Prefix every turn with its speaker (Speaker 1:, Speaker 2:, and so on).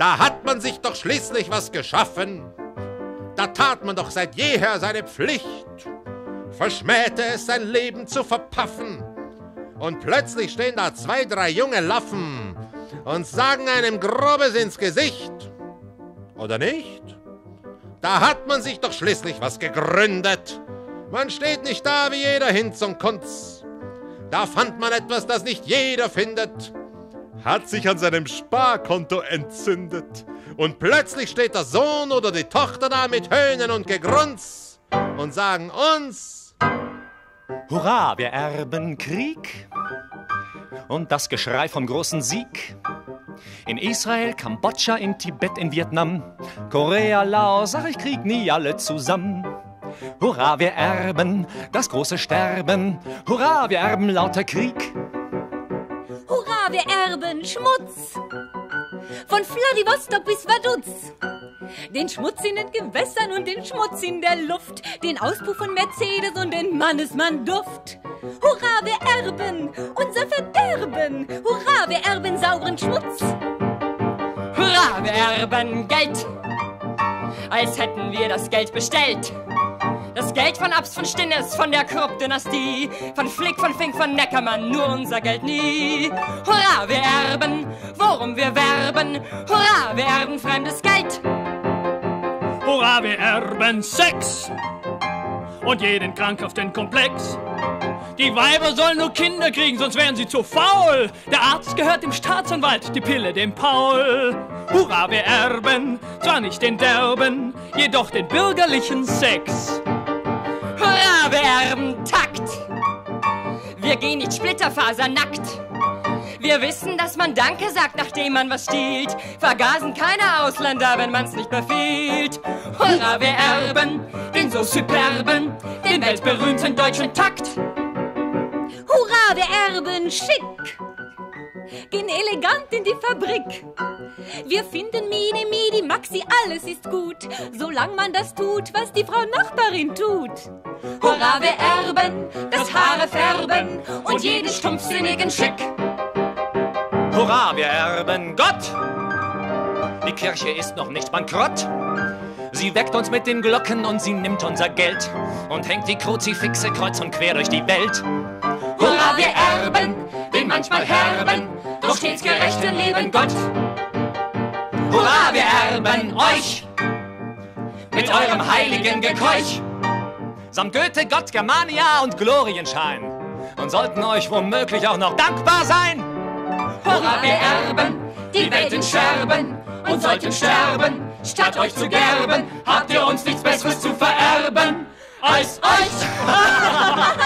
Speaker 1: Da hat man sich doch schließlich was geschaffen. Da tat man doch seit jeher seine Pflicht, verschmähte es sein Leben zu verpaffen. Und plötzlich stehen da zwei, drei junge Laffen und sagen einem Grobes ins Gesicht. Oder nicht? Da hat man sich doch schließlich was gegründet. Man steht nicht da wie jeder Hinz und Kunz. Da fand man etwas, das nicht jeder findet. Hat sich an seinem Sparkonto entzündet. Und plötzlich steht der Sohn oder die Tochter da mit Höhnen und Gegrunz und sagen uns:
Speaker 2: Hurra, wir erben Krieg und das Geschrei vom großen Sieg. In Israel, Kambodscha, in Tibet, in Vietnam, Korea, Laos, sag ich krieg nie alle zusammen. Hurra, wir erben das große Sterben. Hurra, wir erben lauter Krieg.
Speaker 3: Hurra, wir erben Schmutz. Von Vladivostok bis Vaduz. Den Schmutz in den Gewässern und den Schmutz in der Luft. Den Auspuff von Mercedes und den Mannesmann-Duft. Hurra, wir erben unser Verderben. Hurra, wir erben sauren Schmutz.
Speaker 4: Hurra, wir erben Geld. Als hätten wir das Geld bestellt. Das Geld von Abs von Stinnes, von der Krupp-Dynastie, von Flick, von Fink, von Neckermann, nur unser Geld nie. Hurra, wir erben, worum wir werben. Hurra, wir erben fremdes Geld.
Speaker 5: Hurra, wir erben Sex und jeden krankhaften Komplex. Die Weiber sollen nur Kinder kriegen, sonst wären sie zu faul. Der Arzt gehört dem Staatsanwalt, die Pille dem Paul. Hurra, wir erben, zwar nicht den Derben, jedoch den bürgerlichen Sex.
Speaker 4: Erben Takt. Wir gehen nicht splitterfasernackt. Wir wissen, dass man Danke sagt, nachdem man was stiehlt. Vergasen keine Ausländer, wenn man's nicht befiehlt. Hurra, wir erben den so superben, den weltberühmten deutschen Takt.
Speaker 3: Hurra, wir erben schick. Gehen elegant in die Fabrik. Wir finden Mini, Midi, Maxi, alles ist gut, solange man das tut, was die Frau Nachbarin tut.
Speaker 4: Hurra, wir erben das Haare färben und jeden stumpfsinnigen Schick.
Speaker 2: Hurra, wir erben Gott. Die Kirche ist noch nicht bankrott. Sie weckt uns mit den Glocken und sie nimmt unser Geld und hängt die Kruzifixe kreuz und quer durch die Welt.
Speaker 4: Hurra, wir erben manchmal herben, doch stets gerechten lieben Gott. Hurra, wir erben euch mit eurem heiligen Gekeuch.
Speaker 2: Samt Goethe, Gott, Germania und Glorienschein. Und sollten euch womöglich auch noch dankbar sein.
Speaker 4: Hurra, wir erben die Welt in Scherben und sollten sterben, statt euch zu gerben, habt ihr uns nichts Besseres zu vererben als euch.